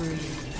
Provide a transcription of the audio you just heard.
spree.